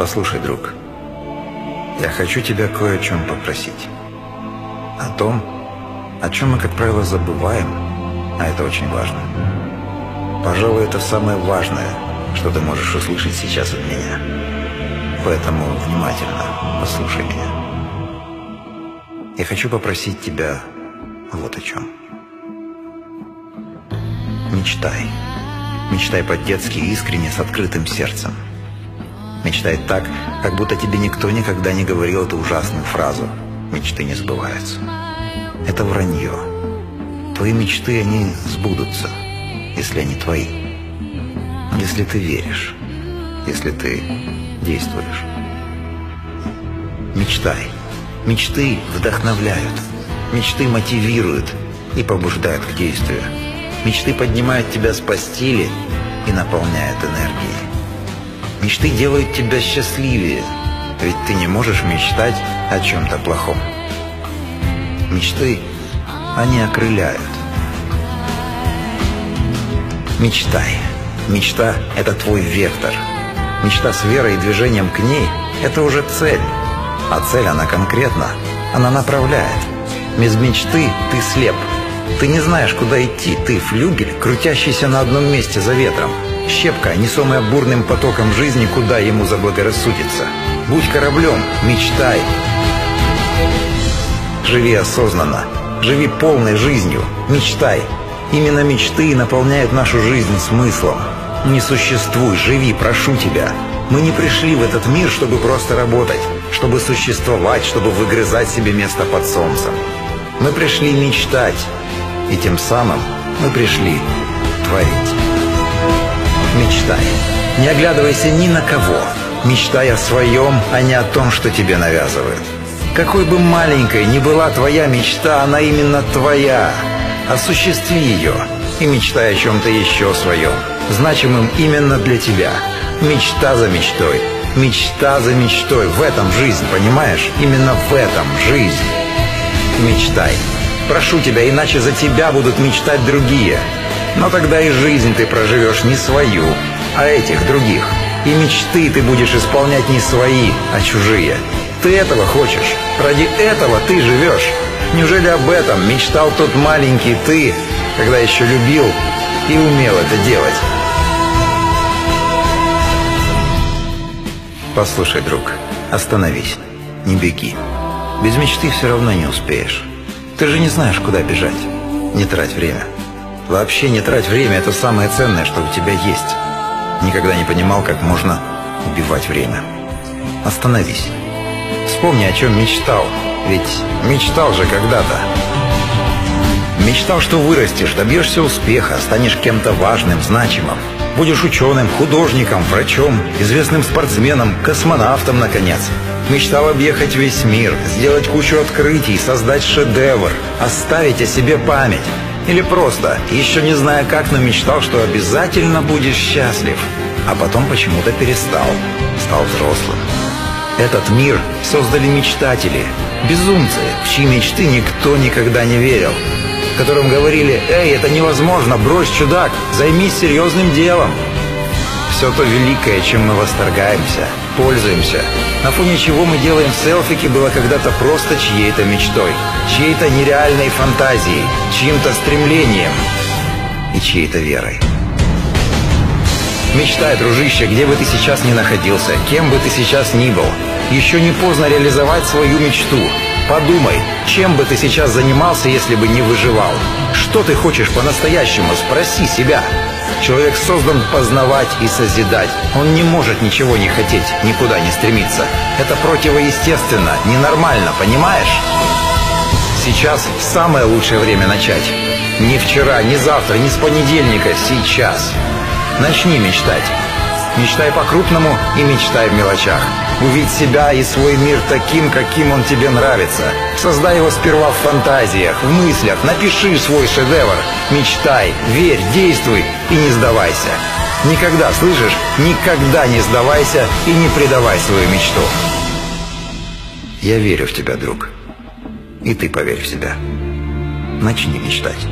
Послушай, друг, я хочу тебя кое о чем попросить. О том, о чем мы, как правило, забываем, а это очень важно. Пожалуй, это самое важное, что ты можешь услышать сейчас от меня. Поэтому внимательно послушай меня. Я хочу попросить тебя вот о чем. Мечтай. Мечтай по-детски искренне, с открытым сердцем. Мечтай так, как будто тебе никто никогда не говорил эту ужасную фразу «Мечты не сбываются». Это вранье. Твои мечты, они сбудутся, если они твои. Если ты веришь, если ты действуешь. Мечтай. Мечты вдохновляют. Мечты мотивируют и побуждают к действию. Мечты поднимают тебя с постели и наполняют энергией. Мечты делают тебя счастливее, ведь ты не можешь мечтать о чем-то плохом. Мечты, они окрыляют. Мечтай. Мечта – это твой вектор. Мечта с верой и движением к ней – это уже цель. А цель, она конкретна. Она направляет. Без мечты ты слеп. Ты не знаешь, куда идти. Ты флюгель, крутящийся на одном месте за ветром. Щепка, несомая бурным потоком жизни, куда ему заблагорассудится. Будь кораблем, мечтай. Живи осознанно. Живи полной жизнью. Мечтай. Именно мечты наполняют нашу жизнь смыслом. Не существуй, живи, прошу тебя. Мы не пришли в этот мир, чтобы просто работать, чтобы существовать, чтобы выгрызать себе место под солнцем. Мы пришли мечтать, и тем самым мы пришли творить. Мечтай. Не оглядывайся ни на кого. Мечтай о своем, а не о том, что тебе навязывают. Какой бы маленькой ни была твоя мечта, она именно твоя. Осуществи ее и мечтай о чем-то еще своем, значимым именно для тебя. Мечта за мечтой, мечта за мечтой. В этом жизнь, понимаешь? Именно в этом жизнь. Мечтай. Прошу тебя, иначе за тебя будут мечтать другие. Но тогда и жизнь ты проживешь не свою, а этих других. И мечты ты будешь исполнять не свои, а чужие. Ты этого хочешь. Ради этого ты живешь. Неужели об этом мечтал тот маленький ты, когда еще любил и умел это делать? Послушай, друг, остановись, не беги. Без мечты все равно не успеешь. Ты же не знаешь, куда бежать. Не трать время. Вообще не трать время – это самое ценное, что у тебя есть. Никогда не понимал, как можно убивать время. Остановись. Вспомни, о чем мечтал. Ведь мечтал же когда-то. Мечтал, что вырастешь, добьешься успеха, станешь кем-то важным, значимым. Будешь ученым, художником, врачом, известным спортсменом, космонавтом, наконец. Мечтал объехать весь мир, сделать кучу открытий, создать шедевр, оставить о себе память. Или просто, еще не зная как, но мечтал, что обязательно будешь счастлив. А потом почему-то перестал. Стал взрослым. Этот мир создали мечтатели, безумцы, в чьи мечты никто никогда не верил. Которым говорили «Эй, это невозможно, брось, чудак, займись серьезным делом». Все то великое, чем мы восторгаемся, пользуемся, на фоне чего мы делаем селфики, было когда-то просто чьей-то мечтой, чьей-то нереальной фантазией, чьим-то стремлением и чьей-то верой. Мечтай, дружище, где бы ты сейчас ни находился, кем бы ты сейчас ни был. Еще не поздно реализовать свою мечту. Подумай, чем бы ты сейчас занимался, если бы не выживал? Что ты хочешь по-настоящему? Спроси себя. Человек создан познавать и созидать. Он не может ничего не хотеть, никуда не стремиться. Это противоестественно, ненормально, понимаешь? Сейчас самое лучшее время начать. Не вчера, не завтра, не с понедельника, сейчас. Начни мечтать. Мечтай по-крупному и мечтай в мелочах. Увидь себя и свой мир таким, каким он тебе нравится. Создай его сперва в фантазиях, в мыслях, напиши свой шедевр. Мечтай, верь, действуй и не сдавайся. Никогда, слышишь, никогда не сдавайся и не предавай свою мечту. Я верю в тебя, друг. И ты поверь в себя. Начни мечтать.